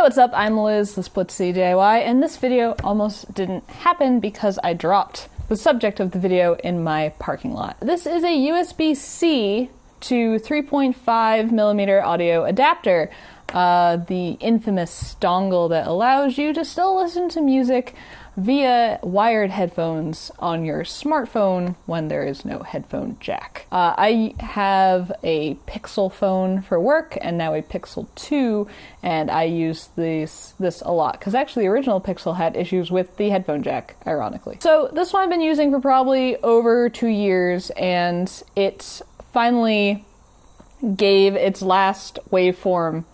Hey, what's up? I'm Liz, the Blitz City DIY, and this video almost didn't happen because I dropped the subject of the video in my parking lot. This is a USB-C to 3.5 millimeter audio adapter, uh, the infamous dongle that allows you to still listen to music via wired headphones on your smartphone when there is no headphone jack. Uh, I have a Pixel phone for work and now a Pixel 2, and I use this this a lot because actually the original Pixel had issues with the headphone jack, ironically. So this one I've been using for probably over two years, and it finally gave its last waveform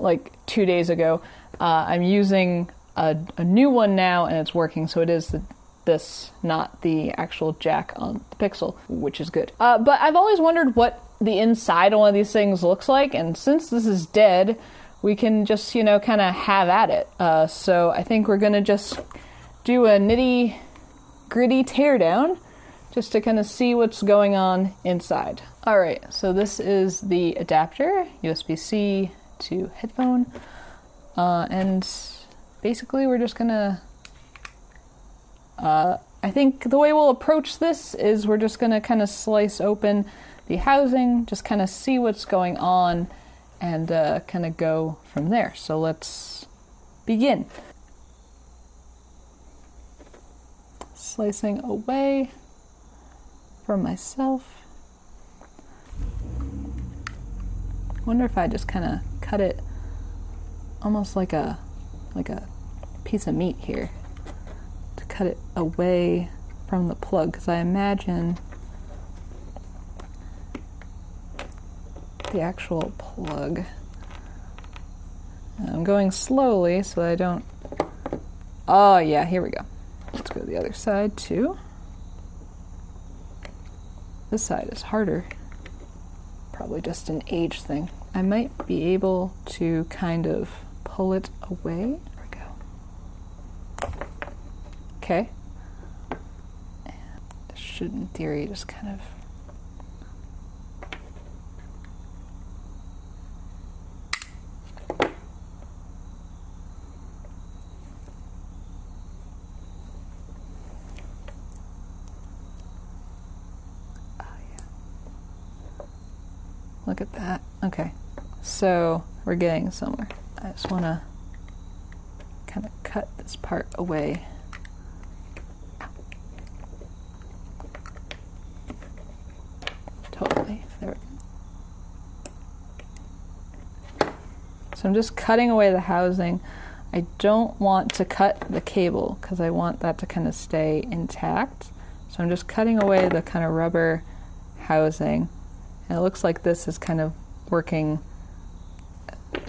like two days ago. Uh, I'm using a, a new one now and it's working, so it is the, this, not the actual jack on the Pixel, which is good. Uh, but I've always wondered what the inside of one of these things looks like, and since this is dead, we can just, you know, kind of have at it. Uh, so I think we're gonna just do a nitty gritty teardown just to kind of see what's going on inside. All right, so this is the adapter, USB C to headphone, uh, and basically we're just gonna uh, I think the way we'll approach this is we're just gonna kind of slice open the housing, just kind of see what's going on, and uh, kind of go from there. So let's begin. Slicing away from myself. Wonder if I just kind of cut it almost like a like a piece of meat here to cut it away from the plug because I imagine the actual plug. I'm going slowly so I don't. Oh, yeah, here we go. Let's go to the other side too. This side is harder. Probably just an age thing. I might be able to kind of pull it away. There we go. Okay. And this should, in theory, just kind of. Oh, Look at that. Okay. So we're getting somewhere. I just want to kind of cut this part away. Totally. There So I'm just cutting away the housing. I don't want to cut the cable because I want that to kind of stay intact. So I'm just cutting away the kind of rubber housing. And it looks like this is kind of working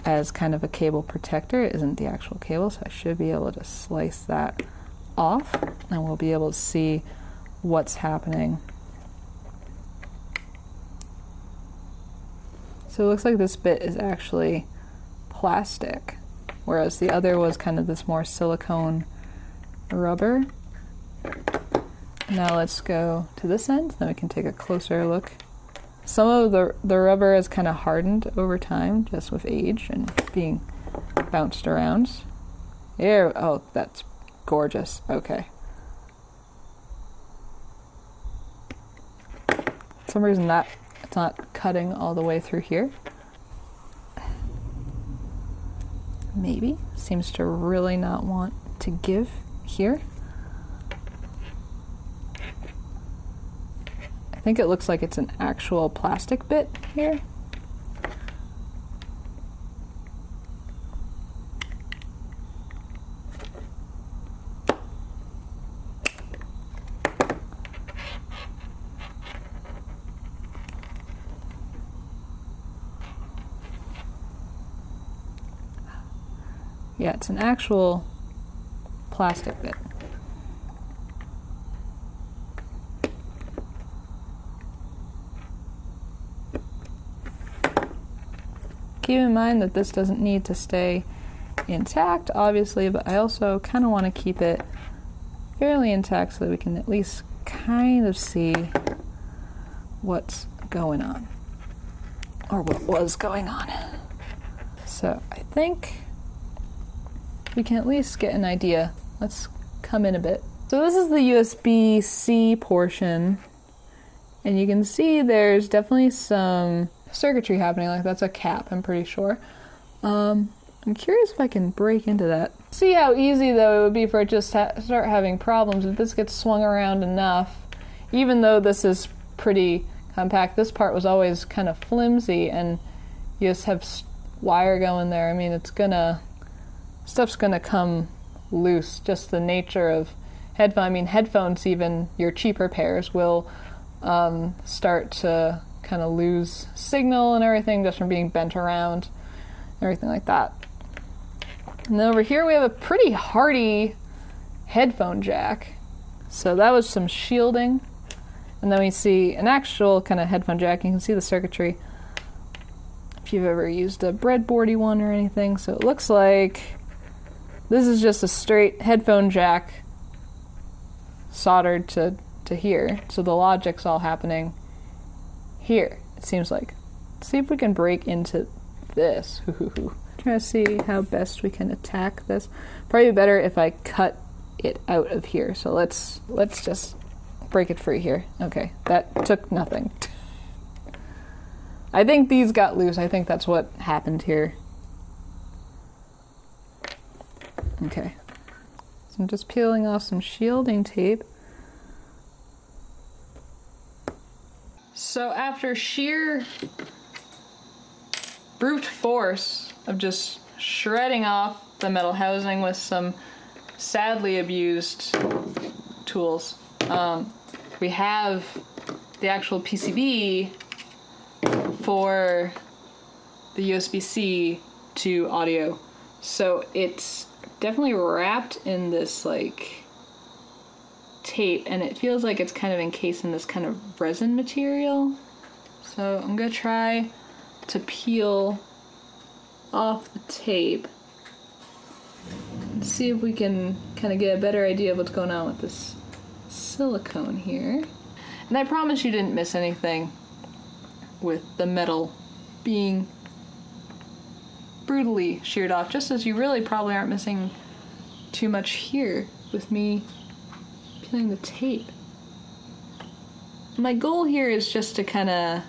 as kind of a cable protector. It isn't the actual cable, so I should be able to slice that off and we'll be able to see what's happening. So it looks like this bit is actually plastic, whereas the other was kind of this more silicone rubber. Now let's go to this end, then we can take a closer look some of the the rubber has kind of hardened over time, just with age and being bounced around. Here, oh, that's gorgeous. Okay. For some reason that it's not cutting all the way through here. Maybe seems to really not want to give here. I think it looks like it's an actual plastic bit here. Yeah, it's an actual plastic bit. Keep in mind that this doesn't need to stay intact, obviously, but I also kind of want to keep it fairly intact so that we can at least kind of see what's going on or what was going on. So I think we can at least get an idea. Let's come in a bit. So this is the USB-C portion, and you can see there's definitely some circuitry happening. Like that's a cap, I'm pretty sure. Um, I'm curious if I can break into that. See how easy though it would be for it just to start having problems if this gets swung around enough. Even though this is pretty compact, this part was always kind of flimsy, and you just have wire going there. I mean, it's gonna stuff's gonna come loose. Just the nature of headphone. I mean, headphones, even your cheaper pairs, will um, start to kind of lose signal and everything just from being bent around, everything like that. And then over here we have a pretty hardy headphone jack. So that was some shielding. And then we see an actual kind of headphone jack. You can see the circuitry if you've ever used a breadboardy one or anything. So it looks like this is just a straight headphone jack soldered to, to here. So the logic's all happening here, it seems like. Let's see if we can break into this. Try to see how best we can attack this. Probably better if I cut it out of here. So let's let's just break it free here. Okay, that took nothing. I think these got loose. I think that's what happened here. Okay. So I'm just peeling off some shielding tape. So after sheer brute force of just shredding off the metal housing with some sadly abused tools, um, we have the actual PCB for the USB-C to audio. So it's definitely wrapped in this like tape and it feels like it's kind of encased in this kind of resin material. So I'm gonna try to peel off the tape and see if we can kind of get a better idea of what's going on with this silicone here. And I promise you didn't miss anything with the metal being brutally sheared off, just as you really probably aren't missing too much here with me peeling the tape. My goal here is just to kind of,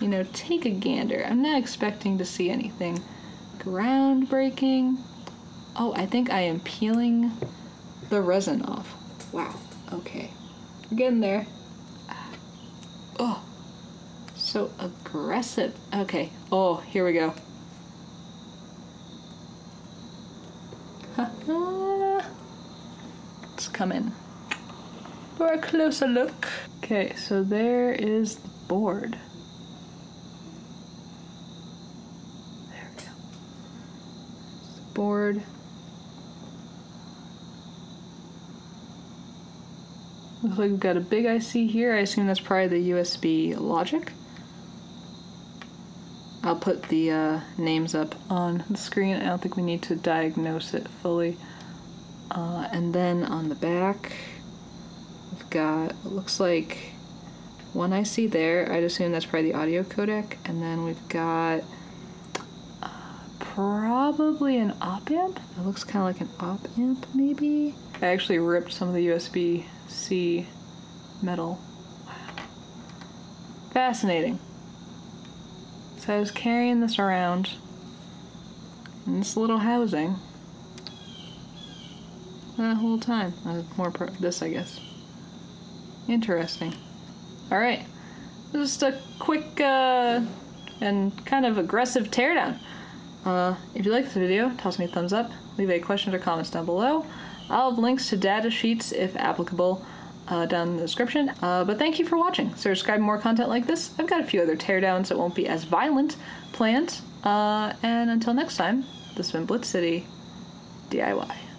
you know, take a gander. I'm not expecting to see anything groundbreaking. Oh, I think I am peeling the resin off. Wow, okay. We're getting there. Oh, so aggressive. Okay, oh, here we go. Come in for a closer look. Okay, so there is the board. There we go. The board. Looks like we've got a big IC here. I assume that's probably the USB logic. I'll put the uh, names up on the screen. I don't think we need to diagnose it fully. Uh, and then on the back, we've got, it looks like one IC there. I'd assume that's probably the audio codec. And then we've got uh, probably an op amp. It looks kind of like an op amp, maybe. I actually ripped some of the USB C metal. Fascinating. So I was carrying this around in this little housing the whole time. Uh, more pro- this, I guess. Interesting. All right, just a quick uh, and kind of aggressive teardown. Uh, if you like this video, toss me a thumbs up. Leave a question or comments down below. I'll have links to data sheets, if applicable, uh, down in the description. Uh, but thank you for watching. Subscribe more content like this. I've got a few other teardowns that won't be as violent planned. Uh, and until next time, this has been Blitz City DIY.